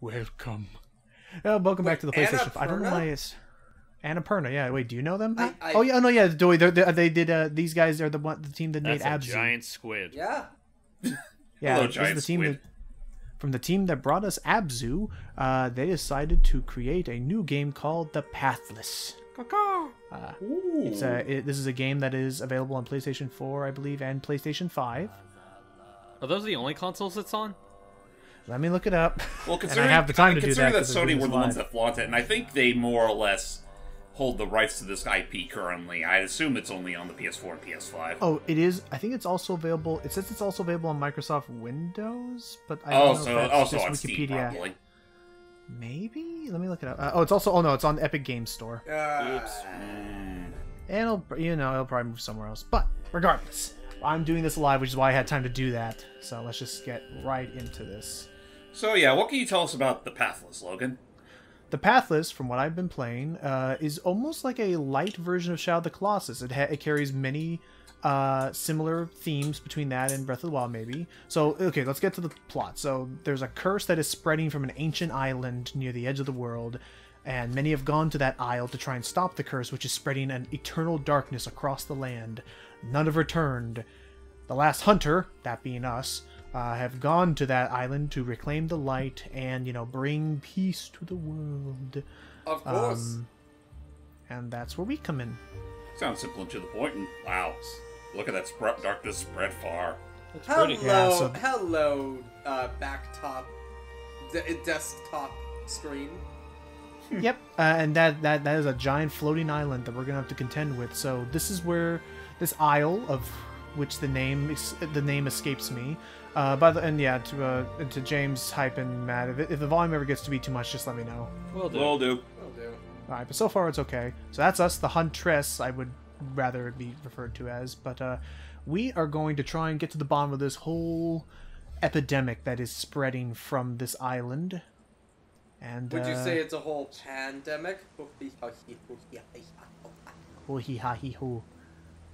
Welcome. Uh, welcome back to the Wait, PlayStation. I don't know why it's Annapurna. Yeah, wait, do you know them? I- I- oh yeah, oh, no, yeah. They they they did. Uh, these guys are the one the team that That's made Abzu. giant squid. Yeah. Yeah, Hello, giant the team squid. that, from the team that brought us Abzu. Uh, they decided to create a new game called The Pathless. Uh, it's a, it, this is a game that is available on PlayStation 4, I believe, and PlayStation 5. Are those the only consoles it's on? Let me look it up. Well, and I considering, have the time to do considering that. that 'cause we're Sony were this the ones that flaunt it, and I think they more or less hold the rights to this IP currently. I assume it's only on the PS4 and PS5. Oh, it is. I think it's also available. It says it's also available on Microsoft Windows, but I Oh, don't know so if that's also just on Steam, Wikipedia. probably. Maybe. Let me look it up. Uh, oh, it's also. Oh no, it's on Epic Games Store. Uh, Oops. Mm. And it'll, you know, it'll probably move somewhere else. But regardless, I'm doing this live, which is why I had time to do that. So let's just get right into this. So yeah, what can you tell us about the Pathless, Logan? The Pathless, from what I've been playing, uh, is almost like a light version of Shadow of the Colossus. It, ha- it carries many uh, similar themes between that and Breath of the Wild, maybe. So, okay, let's get to the plot. So, there's a curse that is spreading from an ancient island near the edge of the world, and many have gone to that isle to try and stop the curse, which is spreading an eternal darkness across the land. None have returned. The last hunter, that being us, uh, have gone to that island to reclaim the light and, you know, bring peace to the world. of course. Um, and that's where we come in. Sounds simple and to the point, and wow, look at that spread, darkness spread far. That's hello, pretty. Yeah, so- hello, uh, backtop, de- desktop screen. yep, uh, and that, that that is a giant floating island that we're gonna have to contend with. So this is where this isle of which the name the name escapes me. Uh, by the and yeah, to uh, to James, hype and Matt, if, it- if the volume ever gets to be too much, just let me know. Well done. Will do. Will do. All right, but so far it's okay. So that's us, the Huntress. I would rather be referred to as, but uh, we are going to try and get to the bottom of this whole epidemic that is spreading from this island. And Would you uh, say it's a whole pandemic?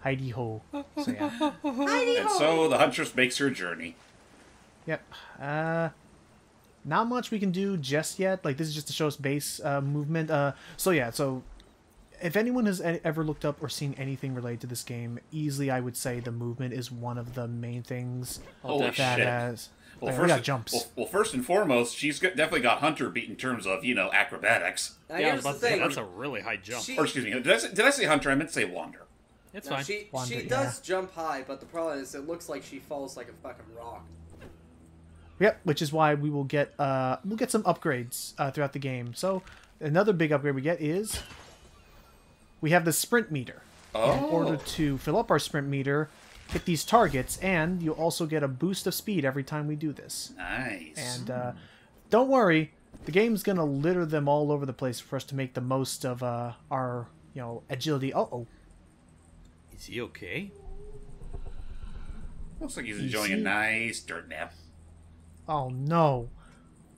Heidi ho. So yeah, And so the Huntress makes her journey. yep. Uh, not much we can do just yet. Like this is just to show us base uh, movement. Uh, so yeah, so if anyone has e- ever looked up or seen anything related to this game, easily I would say the movement is one of the main things Holy that shit. has. Well, Like, first, we got jumps. Well, well, first and foremost, she's got, definitely got Hunter beat in terms of you know acrobatics. Now yeah, I the about to say, thing. that's a really high jump. She- Or excuse me, did I say, did I say Hunter? I meant to say Wander. It's Now, fine. she Wander, she yeah. does jump high, but the problem is it looks like she falls like a fucking rock. Yep, which is why we will get uh we'll get some upgrades uh, throughout the game. So another big upgrade we get is we have the sprint meter. Oh. In order to fill up our sprint meter, hit these targets, and you'll also get a boost of speed every time we do this. Nice. And uh, don't worry, the game's gonna litter them all over the place for us to make the most of uh, our you know agility. Oh, oh, Is he okay? Looks like he's You enjoying a nice dirt nap. oh no.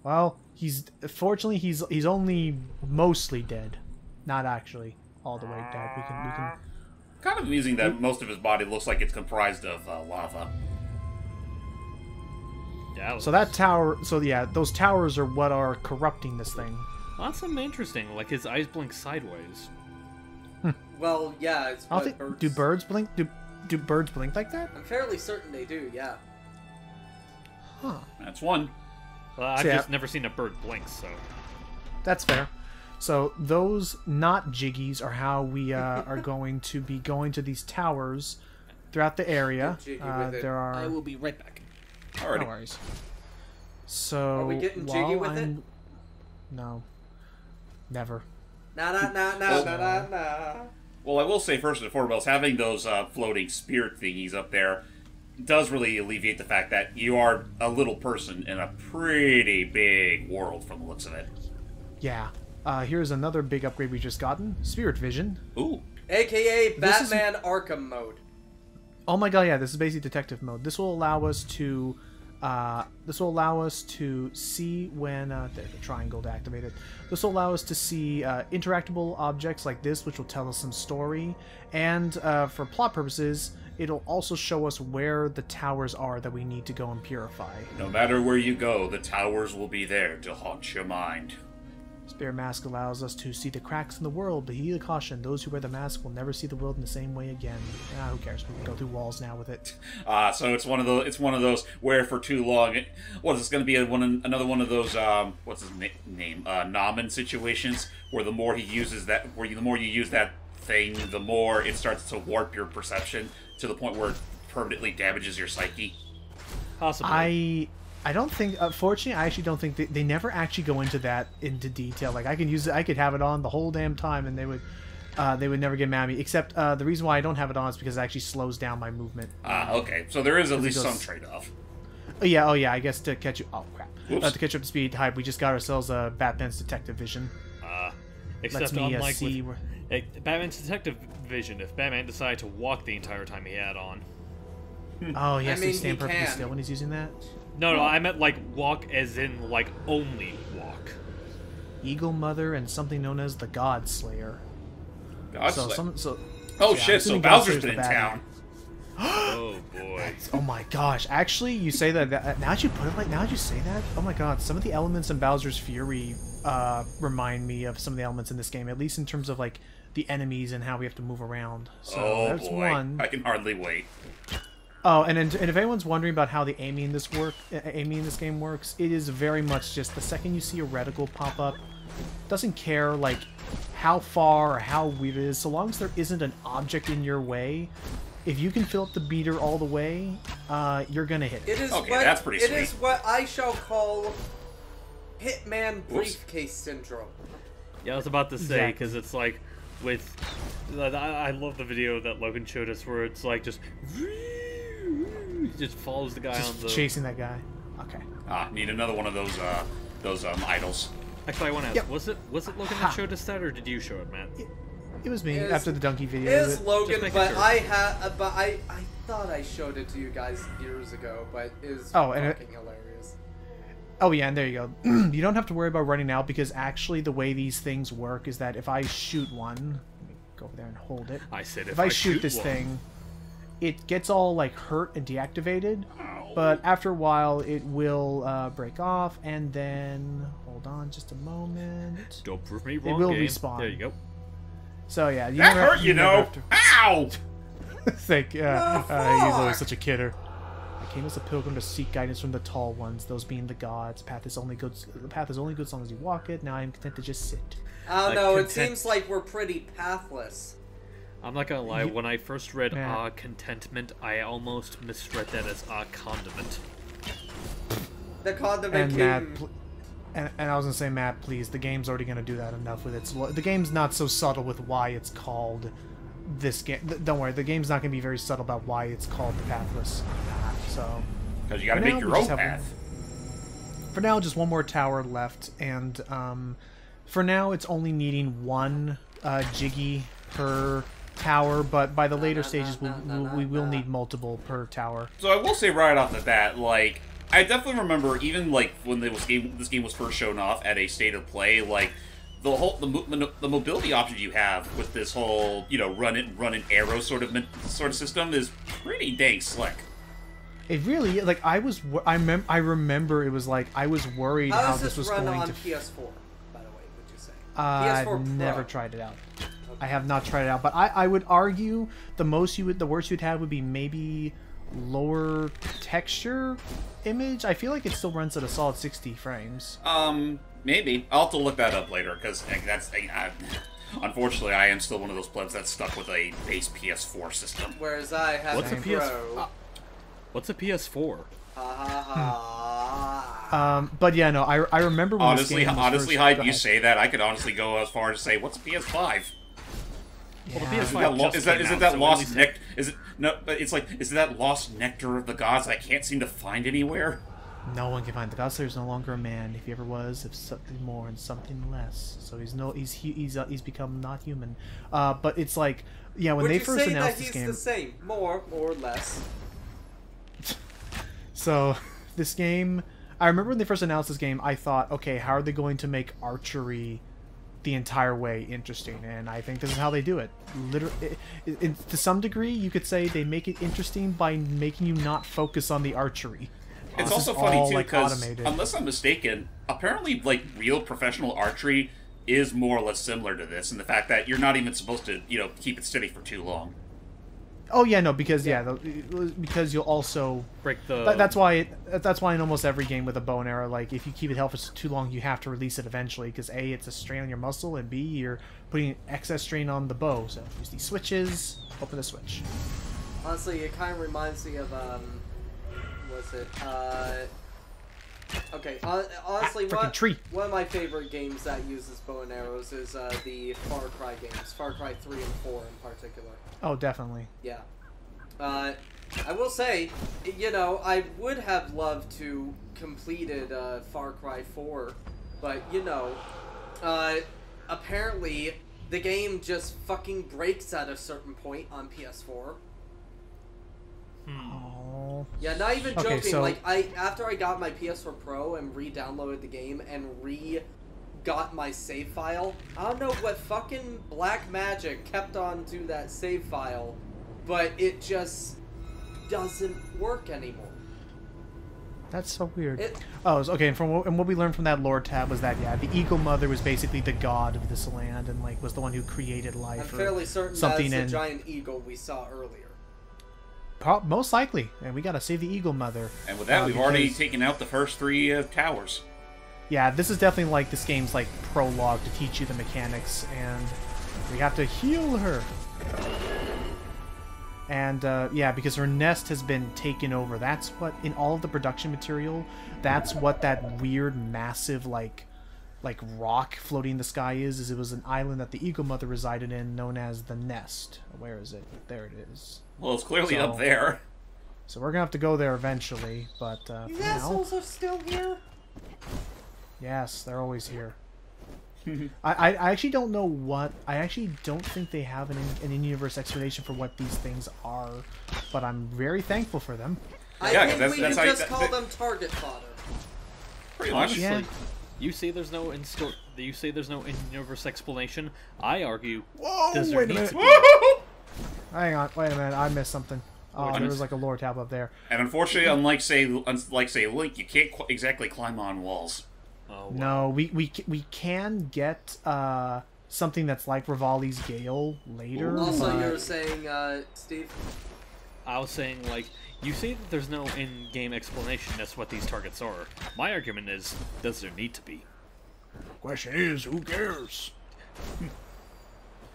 Well, he's fortunately he's he's only mostly dead, not actually all the way dead. We can we can Kind of amusing that most of his body looks like it's comprised of uh, lava. Yeah. So that tower, so yeah, those towers are what are corrupting this thing. Well, that's something interesting. Like his eyes blink sideways. Well, yeah, it's I what don't think. birds. Do birds blink? Do do birds blink like that? I'm fairly certain they do. Yeah. Huh. That's one. Well, I've So, yeah. just never seen a bird blink, so. That's fair. So those not jiggies are how we uh, are going to be going to these towers throughout the area. Uh, with it. there are I will be right back. Alrighty. no worries. So Are we getting jiggy while with? I'm- No, never. Nah, nah, nah, nah, Well- nah, nah, nah. Well, I will say first and foremost, having those uh, floating spirit thingies up there does really alleviate the fact that you are a little person in a pretty big world from the looks of it. Yeah. Uh, here's another big upgrade we just gotten: Spirit Vision. Ooh. AKA This is- Batman Arkham mode. Oh my god, yeah, this is basically detective mode. This will allow us to uh, this will allow us to see when uh, a triangle to activate it. This will allow us to see uh, interactable objects like this, which will tell us some story. And uh, for plot purposes, it'll also show us where the towers are that we need to go and purify. No matter where you go, the towers will be there to haunt your mind. Spirit Mask allows us to see the cracks in the world, but heed the caution: those who wear the mask will never see the world in the same way again. Ah, who cares? We can go through walls now with it. Uh, so it's one of those. It's one of those where for too long, it, what is this going to be? A, one another one of those. Um, what's his na- name? Uh, Namen situations where the more he uses that, where you, the more you use that thing, the more it starts to warp your perception to the point where it permanently damages your psyche. Possibly. I I don't think. Unfortunately, I actually don't think they, they never actually go into that into detail. Like I can use it, I could have it on the whole damn time, and they would. Uh, they would never get mad at me. Except uh, the reason why I don't have it on is because it actually slows down my movement. Ah, okay. So there is at least goes- some trade-off. Oh yeah, oh yeah. I guess to catch you. Oh crap. Oops. Uh, to catch up to speed, hype. We just got ourselves a Batman's detective vision. Uh, Lets except me uh, unlike see with where. Batman's detective vision, if Batman decided to walk the entire time he had on. Oh, he has mean, to stand perfectly can. still when he's using that. No, no, I meant like walk as in like only walk. Eagle Mother and something known as the God Slayer. God's so like- some so. oh yeah, shit! So assuming God Bowser's Slayer's been in town. guy. Oh boy. Oh my gosh! Actually, you say that, that now that you put it like now that you say that, oh my god! Some of the elements in Bowser's Fury uh, remind me of some of the elements in this game, at least in terms of like the enemies and how we have to move around. So oh that's boy! one. I can hardly wait. Oh, and, and and if anyone's wondering about how the aiming in this work, uh, aiming in this game works, it is very much just the second you see a reticle pop up, doesn't care like how far or how weird it is, so long as there isn't an object in your way. If you can fill up the beater all the way, uh, you're gonna hit it. It is Okay, what that's pretty it sweet. is what I shall call Hitman briefcase syndrome. Yeah, I was about to say Exactly. because it's like with. I, I love the video that Logan showed us where it's like just. Just follows the guy on Just the. chasing that guy. Okay. Ah, need another one of those. Uh, those um idols. Actually, I want to ask: Yep. was it was it Logan Ha. that showed us that, or did you show it, Matt? It was me It is- after the donkey video. is that- Logan, but sure. I had, but I, I thought I showed it to you guys years ago, but it is Oh, and it- fucking hilarious. Oh yeah, and there you go. you don't have to worry about running out because actually the way these things work is that if I shoot one, let me go over there and hold it. I said if, If I, shoot, this one- thing, it gets all like hurt and deactivated, but after a while it will uh, break off and then hold on just a moment. Don't prove me wrong. will game. respawn. There you go. So yeah, you that never hurt, you never know. to- Ow! Thank uh, The uh, he's always such a kidder. I came as a pilgrim to seek guidance from the tall ones, those being the gods. Path is only good. The path is only good as long as you walk it. Now I am content to just sit. I don't Like know. It seems like we're pretty pathless. I'm not gonna lie. You- When I first read Matt. "ah contentment," I almost misread that as "ah condiment." The condiment And came. Matt, pl- and, and I was gonna say, Matt, please. The game's already gonna do that enough with its. Lo- the game's not so subtle with why it's called this game. th- Don't worry, the game's not gonna be very subtle about why it's called the Pathless. So Because you got to make now, your we own just have path. for now, just one more tower left, and um, for now, it's only needing one uh, Jiggy per tower. But by the later na, stages, na, we'll, we'll, we will na. need multiple per tower. So I will say right off the bat, like I definitely remember even like when this game this game was first shown off at a state of play, like the whole the, mo- the, the mobility option you have with this whole you know run it run an arrow sort of sort of system is pretty dang slick. It really like I was wor- I mem- I remember it was like I was worried How how does this this was run going on to. PS4? By the way, would you say? Uh, I've PS4 never Pro. tried it out. I have not tried it out, but I, I would argue the most you would the worst you'd have would be maybe lower texture image. I feel like it still runs at a solid 60 frames. Um, maybe I'll have to look that up later because that's I, unfortunately I am still one of those plebs that's stuck with a base PS4 system. Whereas I have What's a a PS Pro. What's a PS4? Ha ha ha. Um, but yeah, no, I, I remember when this Honestly, game was honestly, first, Hyde, you say that I could honestly go as far as to say, "What's a PS5?" Well, the Yeah. Is it PS5 that, lo- is that, it out, that so lost nectar? Is it no? But it's like, is it that lost nectar of the gods that I can't seem to find anywhere? No one can find the God Slayer is no longer a man. If he ever was, if something more and something less. So he's no, he's he, he's uh, he's become not human. Uh, but it's like, yeah, when Would they you first say announced that this he's game, the same, more or less? So, this game, I remember when they first announced this game, I thought, okay, how are they going to make archery the entire way interesting, and I think this is how they do it. Literally, it, it, to some degree, you could say they make it interesting by making you not focus on the archery. It's This also funny too like, because, automated. unless I'm mistaken, apparently like real professional archery is more or less similar to this, in the fact that you're not even supposed to, you know, keep it steady for too long. Oh yeah, no, because yeah, the, because you'll also Break the. That, that's why. It, that's why in almost every game with a bow and arrow, like if you keep it held for too long, you have to release it eventually. Because a, it's a strain on your muscle, and b, you're putting excess strain on the bow. So use these switches. Open the switch. Honestly, it kind of reminds me of um, what's it? Uh, okay. hon- honestly, Ah, one, tree. one of my favorite games that uses bow and arrows is uh, the Far Cry games, Far Cry three and four in particular. Oh, definitely. Yeah. Uh, I will say, you know, I would have loved to completed uh, Far Cry 4, but you know, uh, apparently the game just fucking breaks at a certain point on PS4. Oh. Yeah, not even Okay, joking. so- Like I after I got my PS4 Pro and re-downloaded the game and re got my save file. I don't know what fucking black magic kept on to that save file, but it just doesn't work anymore. That's so weird. It, Oh, okay. And from what, and what we learned from that lore tab was that yeah, the Eagle Mother was basically the god of this land and like was the one who created life. I'm or fairly certain something that's the giant eagle we saw earlier. Pro- most likely, and we gotta save the Eagle Mother. And with that, Uh, we've already taken out the first three uh, towers. Yeah, this is definitely like this game's like prologue to teach you the mechanics, and we have to heal her. And uh, yeah, because her nest has been taken over. That's what in all of the production material. That's what that weird, massive like, like rock floating in the sky is. Is it was an island that the Eagle Mother resided in, known as the Nest. Where is it? There it is. Well, it's clearly So- up there. So we're gonna have to go there eventually, but uh, for now, are still here. Yes, they're always here. I, I, I actually don't know what I actually don't think they have an, in- an in-universe explanation for what these things are, but I'm very thankful for them. I Yeah, 'cause think that's- we that's could how you- just that- call that- them target fodder. Pretty much. Honestly, Yeah. you say there's no in store. You say there's no in-universe explanation. I argue. Whoa! does there wait a minute. Hang on, wait a minute. I missed something. Oh, there was like a lore tab up there. And unfortunately, unlike say, unlike say Link, you can't qu- exactly climb on walls. Oh, wow. No, we we we can get uh something that's like Revali's Gale later. Also, but- you're saying, uh, Steve? I was saying like you say that there's no in-game explanation as to what these targets are. My argument is, does there need to be? question is, who cares?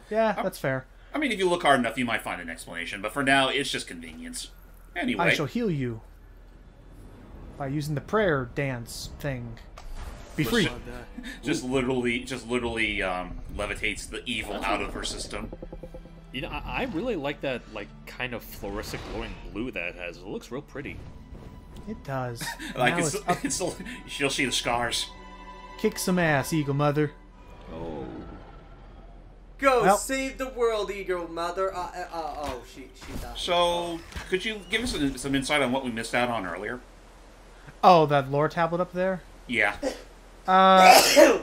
yeah, that's fair. I mean, if you look hard enough, you might find an explanation. But for now, it's just convenience. Anyway, I shall heal you by using the prayer dance thing. Be free. Listen. just literally, just literally um, levitates the evil out of her system. You know, I, I really like that like kind of fluorescent glowing blue that it has. It looks real pretty. It does. Like now it's, it's up. it's, she'll see the scars. Kick some ass, Eagle Mother. Oh. Go Well- save the world, Eagle Mother. Uh, uh, uh, oh, she she died. So, could you give us some, some insight on what we missed out on earlier? Oh, that lore tablet up there. Yeah, Uh,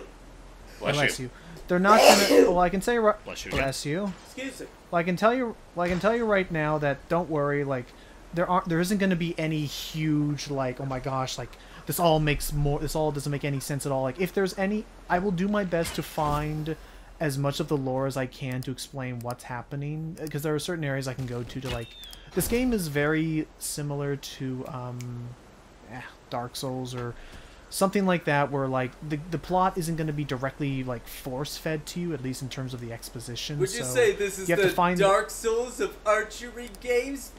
bless, bless you. you. They're not gonna. Well, I can say right. Bless you. Bless you. Excuse me. Well, I can tell you. Well, I can tell you right now that don't worry. Like, there aren't. There isn't going to be any huge like. Oh my gosh! Like this all makes more. This all doesn't make any sense at all. Like, if there's any, I will do my best to find as much of the lore as I can to explain what's happening. Because there are certain areas I can go to to like. This game is very similar to um, eh, Dark Souls or something like that where like the, the plot isn't going to be directly like force fed to you at least in terms of the exposition Would you say this is you have the to find Dark Souls of archery games?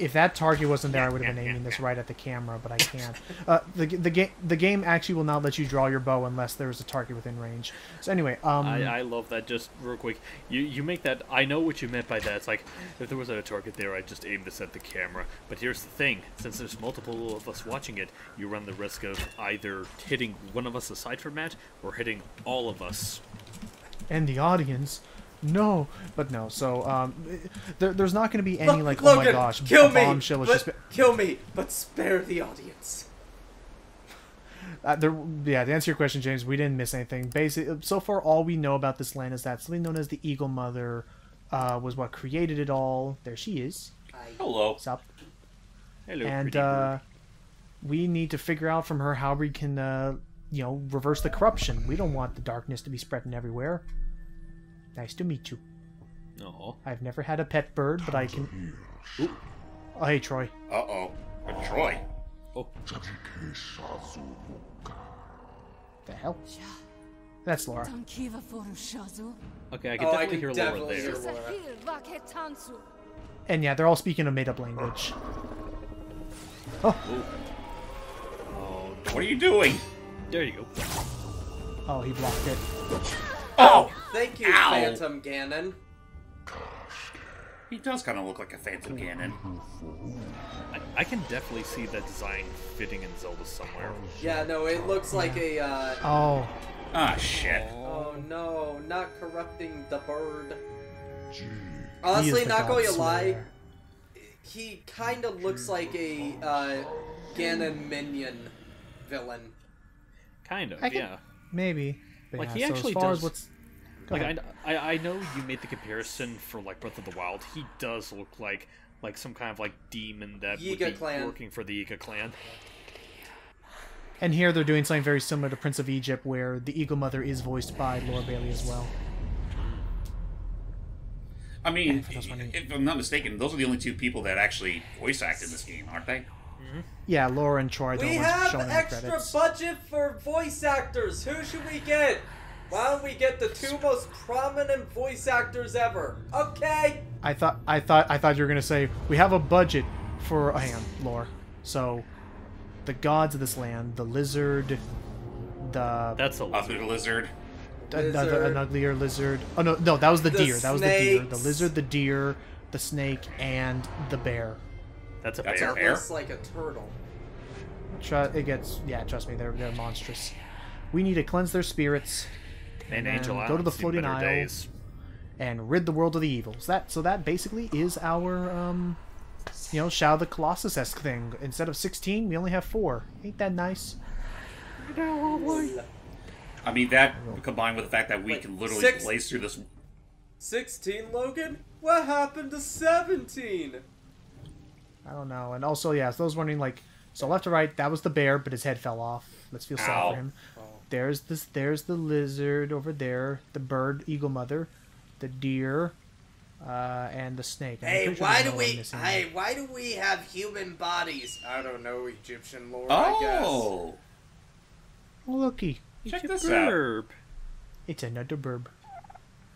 If that target wasn't there i would have been aiming this right at the camera but i can't uh, the, the game the game actually will not let you draw your bow unless there's a target within range so anyway um I, I love that. Just real quick, you you make that. I know what you meant by that. It's like if there was a target there, I'd just aim this at the camera. But here's the thing: since there's multiple of us watching it, you run the risk of either hitting one of us aside from Matt or hitting all of us. and the audience no but no so um there, there's not going to be any like oh my gosh kill me, bombshell but just kill me, but spare the audience. uh, there, yeah. To answer your question, James, we didn't miss anything. Basically, so far, all we know about this land is that something known as the Eagle Mother uh, was what created it all. There she is. I, Hello. Sup. Hello, and uh, we need to figure out from her how we can, uh, you know, reverse the corruption. We don't want the darkness to be spreading everywhere. Nice to meet you. Aw. I've never had a pet bird, but I can. Oh, hey, Troy. Uh oh. Troy. Oh, The hell? That's Laura. Okay, I can Oh, I definitely can hear Laura definitely there. hear Laura. And yeah, they're all speaking a made-up language. Oh, What are you doing? there you go. Oh, he blocked it. Oh! Thank you, Ow. Phantom Ganon. He does kind of look like a Phantom Ganon. I, I can definitely see that design fitting in Zelda somewhere. Yeah, no, it looks like a. Uh, Oh, Ah, shit. oh no, not corrupting the bird. he Honestly, is the not going to lie, he kind of looks like a uh, Ganon minion villain. Kind of, I can- yeah. Maybe. But Like, yeah, he so actually as far does- as what's like ahead. I, I, I know you made the comparison for like Breath of the Wild. He does look like like some kind of like demon that would be clan. working for the Yiga clan. And here they're doing something very similar to Prince of Egypt, where the Eagle Mother is voiced by Laura Bailey as well. I mean, Yeah, if I'm not mistaken, those are the only two people that actually voice act in this game, aren't they? Mm-hmm. Yeah, Laura and Troy don't We want have the extra budget for voice actors. Who should we get? Why don't we get the two most prominent voice actors ever? Okay. I thought I thought I thought you were gonna say we have a budget for. Oh, hang on, Lore. So, the gods of this land, the lizard, the That's a Ugly lizard. another an uglier lizard. Oh no, no, that was the, The deer. That was the deer. The lizard, the deer, the snake, and the bear. That's a That's bear. a bear? looks like a turtle. Tru- it gets yeah. Trust me, they're they're monstrous. We need to cleanse their spirits And then Angel go to the floating better isle. days. and rid the world of the evils. That so that basically is our um, you know, Shadow the Colossus esque thing. Instead of sixteen, we only have four. Ain't that nice? I mean, that combined with the fact that we Wait, can literally six- blaze through this. 16, Logan? What happened to 17? I don't know. And also, yeah, so those wondering like, so left to right, that was the bear, but his head fell off. Let's feel sorry for him. There's this. There's the lizard over there. The bird, eagle mother, the deer, uh, and the snake. I'm Hey, sure why do we? missing. Hey, why do we have human bodies? I don't know Egyptian lore. I guess. Oh! Oh, looky, Check It's a this out. it's another burb.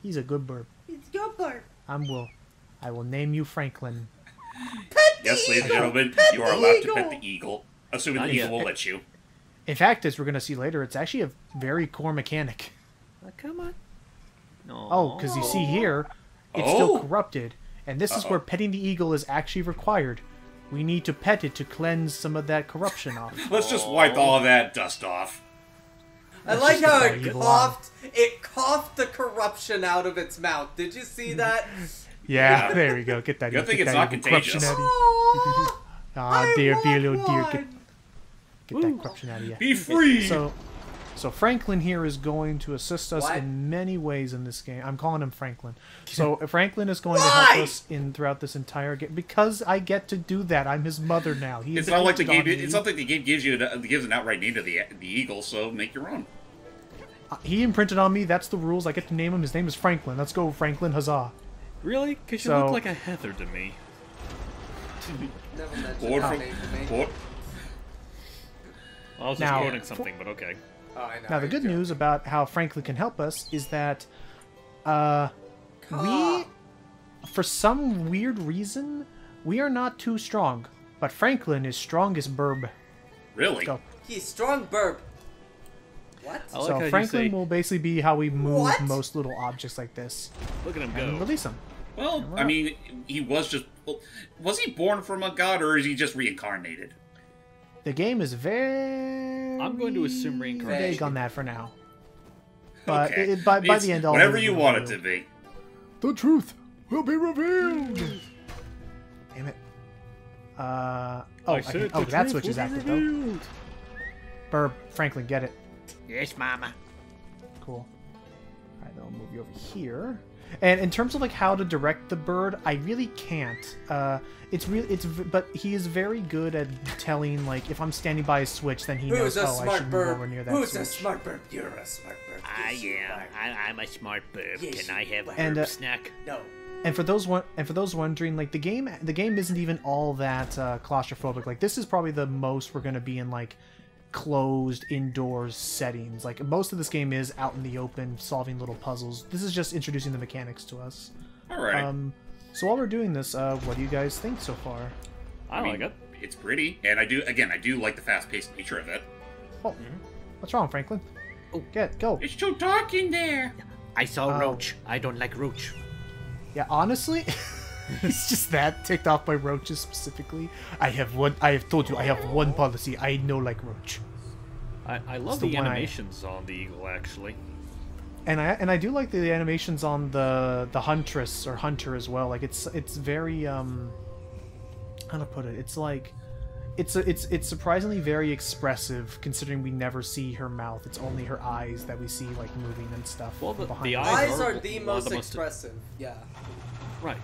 He's a good burb. It's good bird. I'm will. I will name you Franklin. Yes, ladies and gentlemen, Pet you are the allowed to pet the eagle. Assuming Not the eagle yet. will let you. In fact, as we're going to see later, it's actually a very core mechanic. Uh, come on. No. Oh, because you see here, it's still Oh. corrupted, and this is Uh-oh. where petting the eagle is actually required. We need to pet it to cleanse some of that corruption off. Let's just wipe all that dust off. I like how it evil coughed. It coughed the corruption out of its mouth. Did you see that? Yeah, there we go. Get that. Good thing get it's that not corruption contagious. out of you. Ah, I dear, dear want little deer, get, get that corruption out of you. Be free! So, so Franklin here is going to assist us What? in many ways in this game. I'm calling him Franklin. So Franklin is going to help us in throughout this entire game because I get to do that. I'm his mother now. He It's not like the game. me. It's not like the game gives you an, gives an outright name to the the eagle. So make your own. Uh, He imprinted on me. That's the rules. I get to name him. His name is Franklin. Let's go, Franklin. Huzzah! Really? Because you So- look like a Heather to me. Never mentioned that from name to me. I was just Now- quoting something, but okay. Oh, I know. Now the good joking. news about how Franklin can help us is that, uh, we, for some weird reason, we are not too strong. But Franklin is strongest burb. Really? Go. He's strong burb. What? I like so Franklin say, will basically be how we move What? most little objects like this look at him and go. release them. Well, I mean, he was just. well, Was he born from a god, or is he just reincarnated? The game is very. I'm going to assume reincarnation. vague reincarnation. on that for now. But okay. it, by, by the end, all whatever will be you want it to be. The truth will be revealed. Damn it. Uh oh, I can, oh that's which is active though. Burb, Franklin, get it. Yes, Mama. Cool. Alright, then I'll move you over here. And in terms of like how to direct the bird, I really can't. Uh, it's really it's v- but he is very good at telling like if I'm standing by a switch, then he Who's knows a oh I smart should bird? move over near that Who's switch. a smart bird? You're a smart bird. I Yes, am. I, I'm a smart bird. Yes, Can I have a are. And, uh, snack? No. And for those one, and for those wondering, like the game, the game isn't even all that uh, claustrophobic. Like this is probably the most we're going to be in like closed indoors settings. Like most of this game is out in the open, solving little puzzles. This is just introducing the mechanics to us. All right. Um, so while we're doing this, uh, what do you guys think so far? I, mean, like it. It's pretty, and I do. Again, I do like the fast-paced nature of it. Oh, what's wrong, Franklin? Oh, get go. It's too dark in there. I saw Oh. Roach. I don't like Roach. Yeah, honestly, it's just that ticked off by roaches specifically. I have one. I have told you I have one policy. I know like roach. I, I love the the, one I- animations on the eagle, actually. and I and I do like the animations on the the huntress or hunter as well. Like it's it's very um how to put it? It's like it's a, it's it's surprisingly very expressive considering we never see her mouth. It's only her eyes that we see like moving and stuff. Well, the- behind the eyes Eyes are are one the of most the most- expressive. Yeah. Right.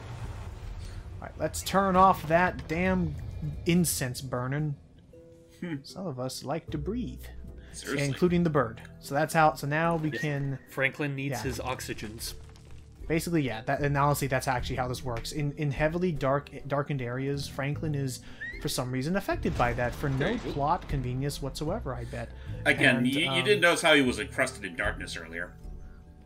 All right, let's turn off that damn incense burning. Some of us like to breathe, Seriously. including the bird. So that's how. So now we can. Franklin needs Yeah. his oxygens. basically yeah that and honestly that's actually how this works in in heavily dark darkened areas franklin is for some reason affected by that for no plot convenience whatsoever i bet Again, And, you, you um, didn't notice how he was encrusted in darkness earlier.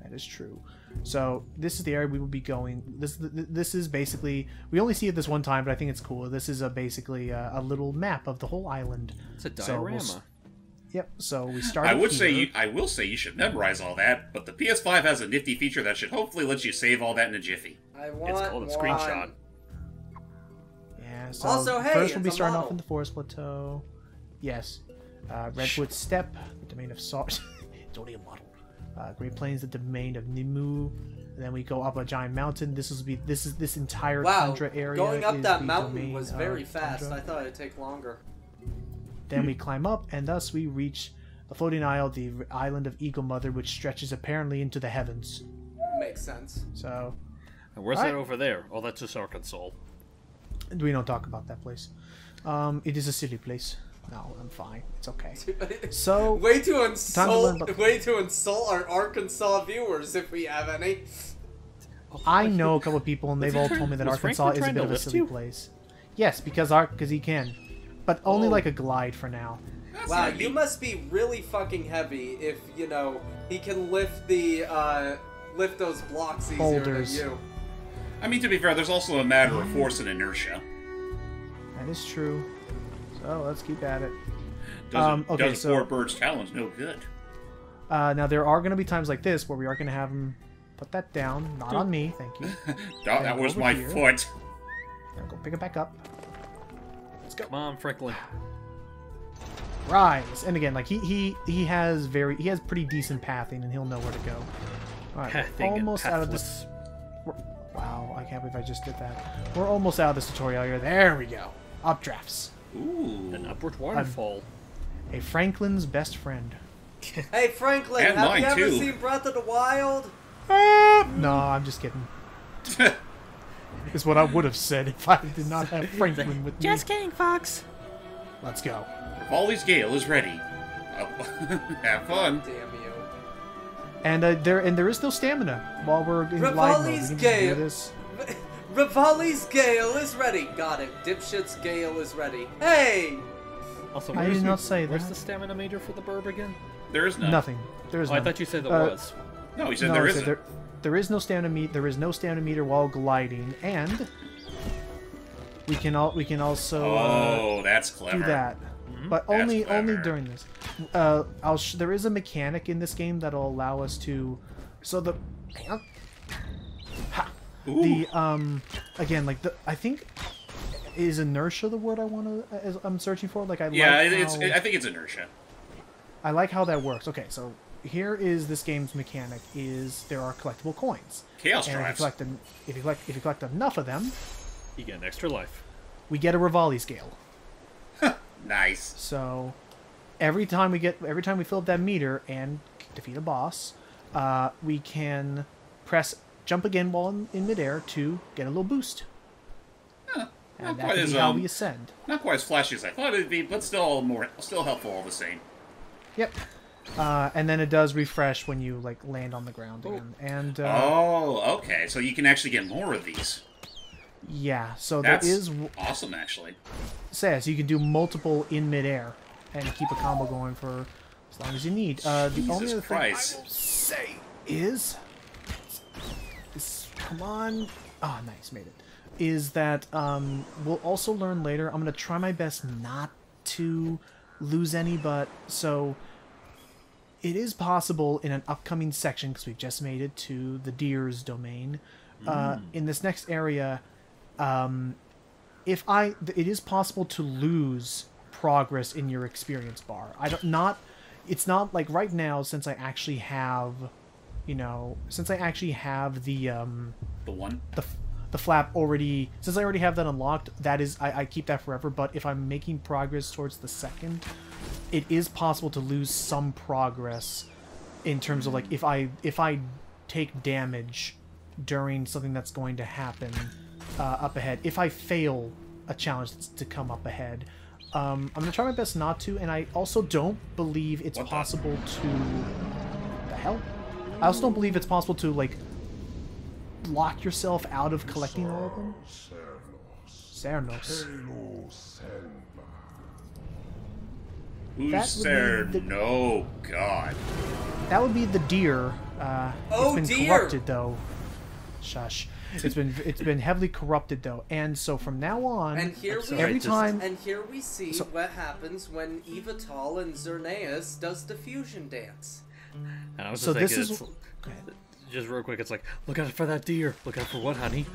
that is true so this is the area we will be going this this is basically we only see it this one time but i think it's cool this is a basically a, a little map of the whole island It's a So we'll diorama. yep so we start I would say you, I will say you should memorize all that, but the PS5 has a nifty feature that should hopefully let you save all that in a jiffy. I want it's called a one. screenshot. Yeah. So Also, hey, first we'll be it's a starting off in the forest plateau. Yes. Uh, Redwood Steppe, the domain of salt. it's only a model. Uh, Great Plains, the domain of Nimu. And then we go up a giant mountain. This is be this is this entire Wow. tundra area. Going up is that the mountain was very fast. tundra. I thought it'd take longer. Then we climb up, and thus we reach the floating isle, the island of Eagle Mother, which stretches apparently into the heavens. Makes sense. So And where's Alright. that over there? Oh, that's just Arkansas. we don't talk about that place. Um, it is a silly place. No, I'm fine. It's okay. So way to insult, about- way to insult our Arkansas viewers if we have any. I know a couple of people, and they've all trying- told me that Arkansas is a trying bit of a silly you? place. Yes, because Ar- because he can, but only Oh. like a glide for now. That's Wow, not you neat. must be really fucking heavy if you know he can lift the uh lift those blocks easier Boulders. than you. I mean, to be fair, there's also a matter of force and inertia. That is true. So let's keep at it. Doesn't, Um, okay, doesn't so- four birds challenge no good. Uh, now there are going to be times like this where we are going to have him put that down. Not on me, thank you. That, that was my here. foot. Now go pick it back up. Let's go. Come on, Franklin. Rise. And again, like he he he has very he has pretty decent pathing, and he'll know where to go. All right, we're Pathing almost out of this. Wow, I can't believe I just did that. We're almost out of this tutorial here. There we go. Updrafts. Ooh. An upward waterfall. A Franklin's best friend. Hey Franklin, And have mine, you ever too. seen Breath of the Wild? No, I'm just kidding. Is what I would have said if I did not have Franklin with me. Just kidding, Fox. Let's go. Revali's Gale is ready. Oh, have fun. Damn you. And uh, there and there is no stamina while we're in glide mode. Revali's can just Gale. Do. Revali's Gale is ready. Got it. Dipshit's Gale is ready. Hey! Also, I where's did the- not say Where's that. the stamina meter for the burb again? There is none. Nothing. There is Oh, I thought you said there Uh, was. No, he said no, there I said isn't. there, there is no stamina meter. There is no stamina meter while gliding, and we can all we can also uh, Oh, that's clever. do that, but That's only only during this. Uh, I'll sh- there is a mechanic in this game that'll allow us to. So the, hang on. Ha. Ooh. the um again like the I think is inertia the word I want to I'm searching for. Like I yeah, like it's. how- I think it's inertia. I like how that works. Okay, so here is this game's mechanic: is there are collectible coins, Chaos and if you collect en- if you collect if you collect enough of them, You get an extra life. we get a Revali scale. Nice. So, every time we get every time we fill up that meter and defeat a boss, uh, we can press jump again while in, in midair to get a little boost. Not And that quite as how um, we ascend. not quite as flashy as I thought it'd be, but still more, still helpful all the same. Yep. Uh, and then it does refresh when you like land on the ground again. And uh, Oh, okay. So you can actually get more of these. yeah, so That's there is awesome, actually. says you can do multiple in midair and keep a combo going for as long as you need. Uh, the only Jesus other thing I will say is come on, ah, nice, made it. Is that um, we'll also learn later. I'm gonna try my best not to lose any, but so it is possible in an upcoming section because we've just made it to the deer's domain. Uh, in this next area, um, if I, it is possible to lose progress in your experience bar. I don't not, it's not like right now since I actually have, you know, since I actually have the um The one. the the flap already since I already have that unlocked. That is I, I keep that forever. But if I'm making progress towards the second, it is possible to lose some progress in terms of like if I if I take damage during something that's going to happen uh, up ahead. If I fail a challenge that's to come up ahead, um, I'm gonna try my best not to. And I also don't believe it's What possible to the hell. I also don't believe it's possible to like lock yourself out of collecting all of them. Cernos. Who's That would there? the- No, God. That would be the deer. Uh, Oh, it's been deer! corrupted though. Shush. It's been it's been heavily corrupted though, and so from now on, And here we every just- time and here we see So- what happens when Yveltal and Xerneas does the fusion dance. And I was So just this is- just real quick, it's like, look out for that deer. Look out for what, honey?